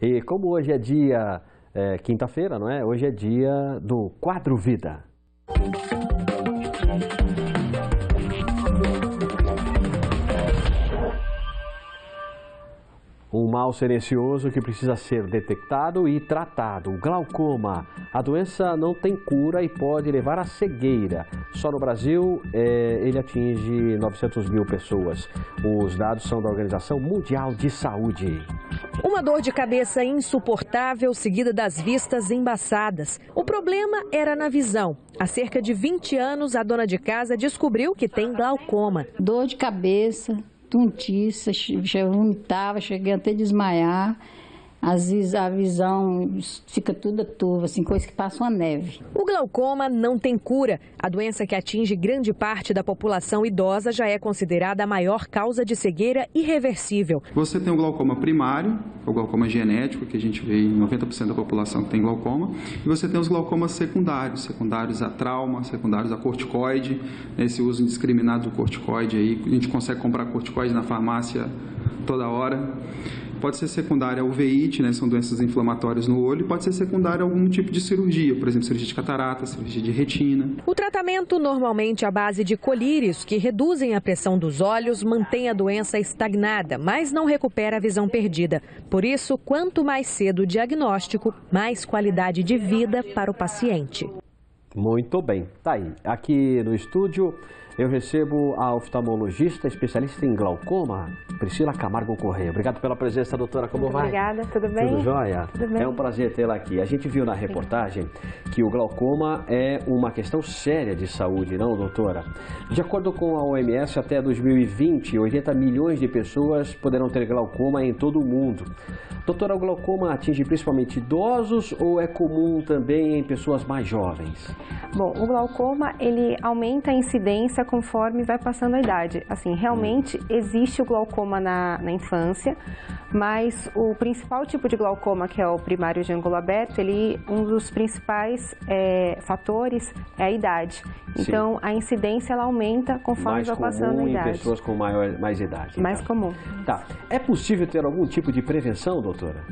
E como hoje é dia é, quinta-feira, não é? Hoje é dia do Quadro Vida. Um mal silencioso que precisa ser detectado e tratado. O glaucoma. A doença não tem cura e pode levar à cegueira. Só no Brasil é, ele atinge 900 mil pessoas. Os dados são da Organização Mundial de Saúde. Uma dor de cabeça insuportável seguida das vistas embaçadas. O problema era na visão. Há cerca de 20 anos, a dona de casa descobriu que tem glaucoma. Dor de cabeça, tontiça, vomitava, cheguei até a desmaiar. Às vezes a visão fica toda turva, assim, coisa que passa uma neve. O glaucoma não tem cura. A doença que atinge grande parte da população idosa já é considerada a maior causa de cegueira irreversível. Você tem o glaucoma primário, o glaucoma genético, que a gente vê em 90% da população que tem glaucoma, e você tem os glaucomas secundários, secundários a trauma, secundários a corticoide, esse uso indiscriminado do corticoide aí, a gente consegue comprar corticoide na farmácia toda hora. Pode ser secundária ao veite, né, são doenças inflamatórias no olho, pode ser secundária a algum tipo de cirurgia, por exemplo, cirurgia de catarata, cirurgia de retina. O tratamento normalmente à base de colírios que reduzem a pressão dos olhos, mantém a doença estagnada, mas não recupera a visão perdida. Por isso, quanto mais cedo o diagnóstico, mais qualidade de vida para o paciente. Muito bem, tá aí. Aqui no estúdio eu recebo a oftalmologista especialista em glaucoma, Priscila Camargo Correia. Obrigado pela presença, doutora. Como vai? Obrigada, tudo bem? Tudo jóia? Tudo bem. É um prazer tê-la aqui. A gente viu na reportagem que o glaucoma é uma questão séria de saúde, não, doutora? De acordo com a OMS, até 2020, 80 milhões de pessoas poderão ter glaucoma em todo o mundo. Doutora, o glaucoma atinge principalmente idosos ou é comum também em pessoas mais jovens? Bom, o glaucoma, ele aumenta a incidência conforme vai passando a idade. Assim, realmente existe o glaucoma na, na infância, mas o principal tipo de glaucoma, que é o primário de ângulo aberto, ele, um dos principais é, fatores é a idade. Então, Sim. a incidência ela aumenta conforme mais vai passando a idade. em pessoas com maior, mais idade. Mais então. comum. Tá. É possível ter algum tipo de prevenção, doutora?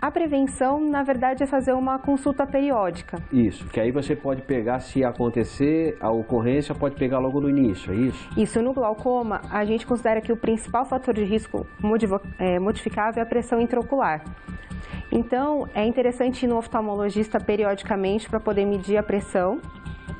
A prevenção, na verdade, é fazer uma consulta periódica. Isso, que aí você pode pegar, se acontecer a ocorrência, pode pegar logo no início, é isso? Isso, no glaucoma, a gente considera que o principal fator de risco é, modificável é a pressão intraocular. Então, é interessante ir no oftalmologista periodicamente para poder medir a pressão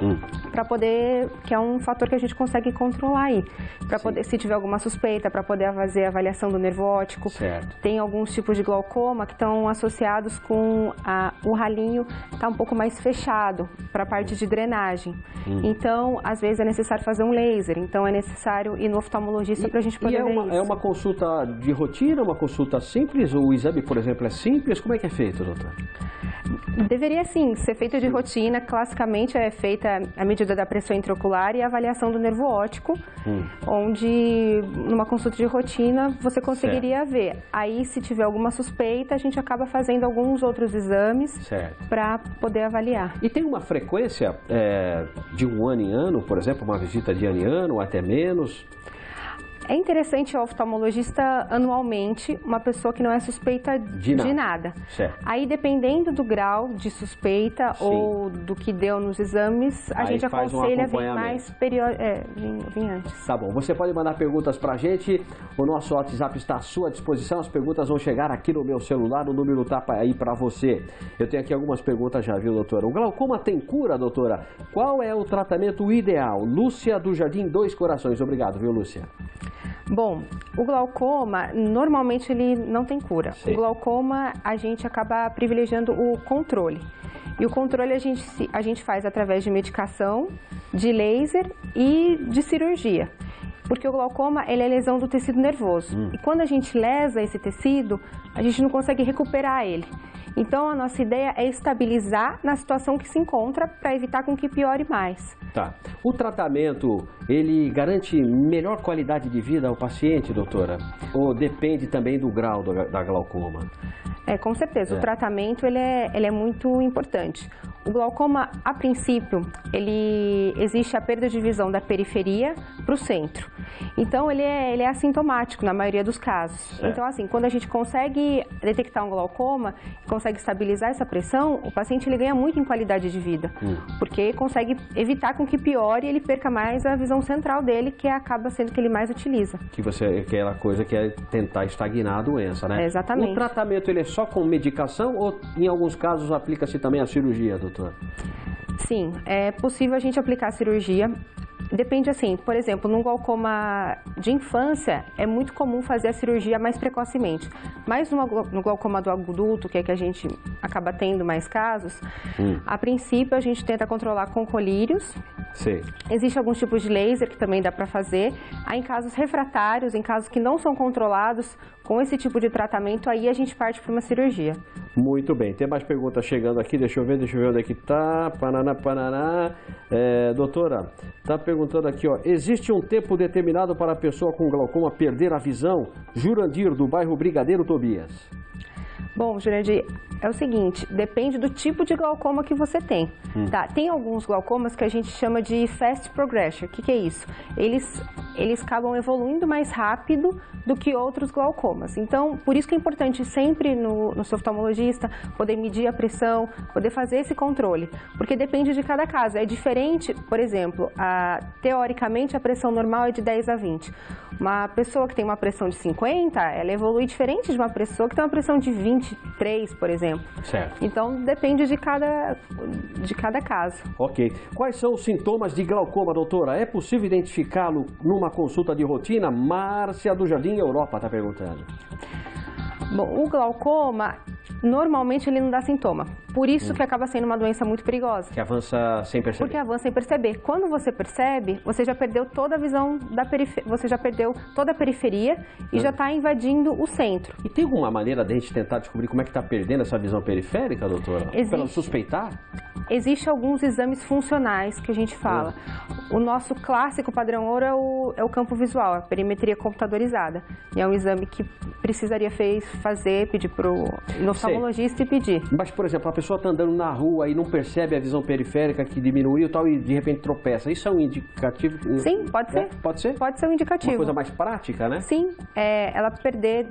Hum. para poder, que é um fator que a gente consegue controlar aí, para poder, se tiver alguma suspeita, para poder fazer a avaliação do nervo óptico. Certo. Tem alguns tipos de glaucoma que estão associados com a, o ralinho tá um pouco mais fechado para a parte de drenagem. Hum. Então, às vezes é necessário fazer um laser, então é necessário ir no oftalmologista para a gente poder e é uma, é uma consulta de rotina, uma consulta simples? O exame, por exemplo, é simples? Como é que é feito, doutor? Deveria sim ser feito de rotina. Classicamente é feita a medida da pressão intraocular e a avaliação do nervo óptico, hum. onde numa consulta de rotina você conseguiria certo. ver. Aí, se tiver alguma suspeita, a gente acaba fazendo alguns outros exames para poder avaliar. E tem uma frequência é, de um ano em ano, por exemplo, uma visita de ano em ano, ou até menos? É interessante o oftalmologista anualmente, uma pessoa que não é suspeita de, de nada. nada. Aí, dependendo do grau de suspeita Sim. ou do que deu nos exames, a Aí gente aconselha um vir mais periódico, é, vir, antes. Tá bom. Você pode mandar perguntas pra gente. O nosso WhatsApp está à sua disposição. As perguntas vão chegar aqui no meu celular. O número tá aí para você. Eu tenho aqui algumas perguntas já, viu, doutora? O glaucoma tem cura, doutora? Qual é o tratamento ideal? Lúcia do Jardim Dois Corações. Obrigado, viu, Lúcia? Bom, o glaucoma, normalmente ele não tem cura. Sim. O glaucoma, a gente acaba privilegiando o controle. E o controle a gente, a gente faz através de medicação, de laser e de cirurgia. Porque o glaucoma ele é lesão do tecido nervoso. Hum. E quando a gente lesa esse tecido, a gente não consegue recuperar ele. Então, a nossa ideia é estabilizar na situação que se encontra para evitar com que piore mais. Tá. O tratamento, ele garante melhor qualidade de vida ao paciente, doutora? Ou depende também do grau da glaucoma? É, com certeza. É. O tratamento, ele é, ele é muito importante. O glaucoma, a princípio, ele existe a perda de visão da periferia para o centro. Então, ele é, ele é assintomático na maioria dos casos. Certo. Então, assim, quando a gente consegue detectar um glaucoma, consegue estabilizar essa pressão, o paciente ele ganha muito em qualidade de vida, Hum. porque consegue evitar com que piore e ele perca mais a visão central dele, que acaba sendo que ele mais utiliza. Que você, aquela coisa que é tentar estagnar a doença, né? É, exatamente. O tratamento ele é só com medicação ou em alguns casos aplica-se também a cirurgia, doutor? Sim, é possível a gente aplicar a cirurgia. Depende assim, por exemplo, num glaucoma de infância, é muito comum fazer a cirurgia mais precocemente. Mas no glaucoma do adulto, que é que a gente acaba tendo mais casos, Hum. a princípio a gente tenta controlar com colírios. Sei. Existem alguns tipos de laser que também dá para fazer. Aí, em casos refratários, em casos que não são controlados, com esse tipo de tratamento, aí a gente parte para uma cirurgia. Muito bem, tem mais perguntas chegando aqui, deixa eu ver, deixa eu ver onde é que tá. Paraná, Paraná. É, doutora, tá perguntando aqui, ó. Existe um tempo determinado para a pessoa com glaucoma perder a visão? Jurandir, do bairro Brigadeiro Tobias. Bom, Jurandir, é o seguinte, depende do tipo de glaucoma que você tem. Tá? Tem alguns glaucomas que a gente chama de fast progression. O que, que é isso? Eles, eles acabam evoluindo mais rápido do que outros glaucomas. Então, por isso que é importante sempre no, no seu oftalmologista poder medir a pressão, poder fazer esse controle. Porque depende de cada caso. É diferente, por exemplo, a, teoricamente a pressão normal é de 10 a 20. Uma pessoa que tem uma pressão de 50, ela evolui diferente de uma pessoa que tem uma pressão de 23, por exemplo. Certo. Então depende de cada, de cada caso. Ok. Quais são os sintomas de glaucoma, doutora? É possível identificá-lo numa consulta de rotina? Márcia do Jardim Europa está perguntando. Bom, o glaucoma, normalmente ele não dá sintoma. Por isso que acaba sendo uma doença muito perigosa. Que avança sem perceber. Porque avança sem perceber. Quando você percebe, você já perdeu toda a visão da periferia, você já perdeu toda a periferia e já está invadindo o centro. E tem alguma maneira de a gente tentar descobrir como é que está perdendo essa visão periférica, doutora? Existe. Para suspeitar? Existem alguns exames funcionais que a gente fala. O nosso clássico padrão ouro é o, é o campo visual, a perimetria computadorizada. E é um exame que precisaria fez, fazer, pedir para o oftalmologista e pedir. Mas, por exemplo, a pessoa está andando na rua e não percebe a visão periférica que diminuiu e tal e de repente tropeça. Isso é um indicativo? Sim, pode ser. É, pode ser? Pode ser um indicativo. Uma coisa mais prática, né? Sim, é, ela perder,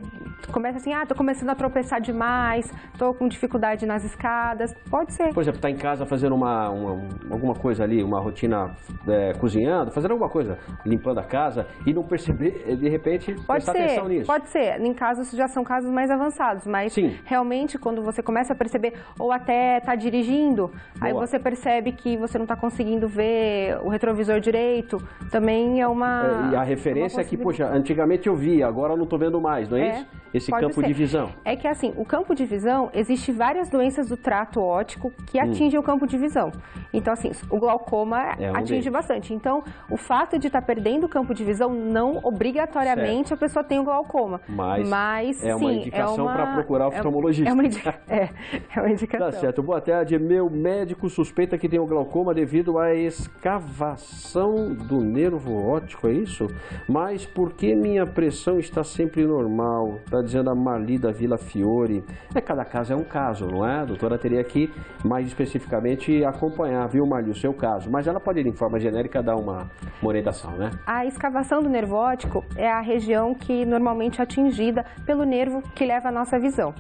começa assim, ah, tô começando a tropeçar demais, tô com dificuldade nas escadas, pode ser. Por exemplo, está em casa fazendo uma, uma- alguma coisa ali, uma rotina é, cozinhando, fazendo alguma coisa, limpando a casa e não perceber, eh, de repente, Pode prestar ser, atenção nisso. pode ser. Em casos já são casos mais avançados, mas Sim. realmente quando você começa a perceber ou até tá dirigindo, aí Boa. você percebe que você não está conseguindo ver o retrovisor direito, também é uma É, e a referência é que, poxa, antigamente eu via, agora eu não estou vendo mais, não é, É, isso? Esse pode campo ser. de visão. É que assim, o campo de visão, existe várias doenças do trato óptico que atingem o campo de visão. Então, assim, o glaucoma Hum. É um atinge deles. bastante. Então, o fato de estar perdendo o campo de visão não obrigatoriamente a pessoa tem o glaucoma. Mas é uma sim, indicação uma- pra procurar é- oftalmologista. É, uma, indica- é, é uma indicação. Tá certo. Boa tarde. Meu médico suspeita que tem o glaucoma devido à escavação do nervo óptico, é isso? Mas por que minha pressão está sempre normal? Está dizendo a Marli da Vila Fiore. É, cada caso é um caso, não é? A doutora teria que, mais especificamente, acompanhar, viu, Marli, o seu caso. Mas ela pode, de forma genérica, dar uma, uma orientação, né? A escavação do nervo óptico é a região que normalmente é atingida pelo nervo que leva a nossa visão.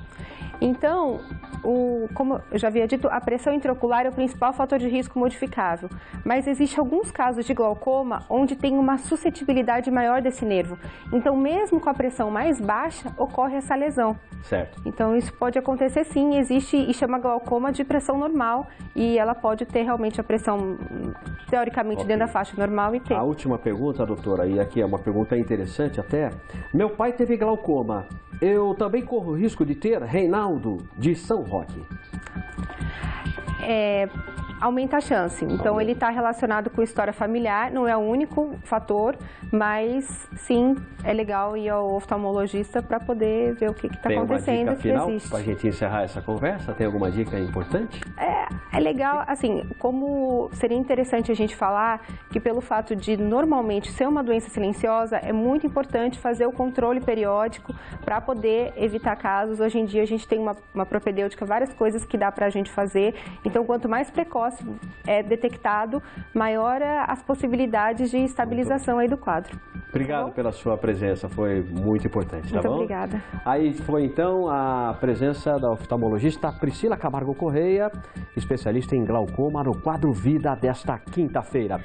Então, o- como eu já havia dito, a pressão intraocular é o principal fator de risco modificável. Mas existem alguns casos de glaucoma onde tem uma suscetibilidade maior desse nervo. Então, mesmo com a pressão mais baixa, ocorre essa lesão. Certo. Então, isso pode acontecer sim, existe e chama glaucoma de pressão normal e ela pode ter realmente a pressão, teoricamente, Ok. dentro da faixa normal e ter. A última pergunta, doutora, e aqui é uma pergunta interessante até. Meu pai teve glaucoma. Eu também corro risco de ter Reinaldo de São Roque. é, aumenta a chance. Então, ele está relacionado com história familiar, não é o único fator, mas sim, é legal ir ao oftalmologista para poder ver o que está Tem uma acontecendo, dica final existe. para a gente encerrar essa conversa? Tem alguma dica importante? É, é legal, assim, como seria interessante a gente falar que pelo fato de normalmente ser uma doença silenciosa, é muito importante fazer o controle periódico para poder evitar casos. Hoje em dia a gente tem uma, uma propedêutica, várias coisas que dá para a gente fazer. Então, quanto mais precoce precoce é detectado, maior as possibilidades de estabilização aí do quadro. Obrigado tá pela sua presença, foi muito importante, tá muito bom? obrigada. Aí foi então a presença da oftalmologista Priscila Camargo Correia, especialista em glaucoma no quadro Vida desta quinta-feira.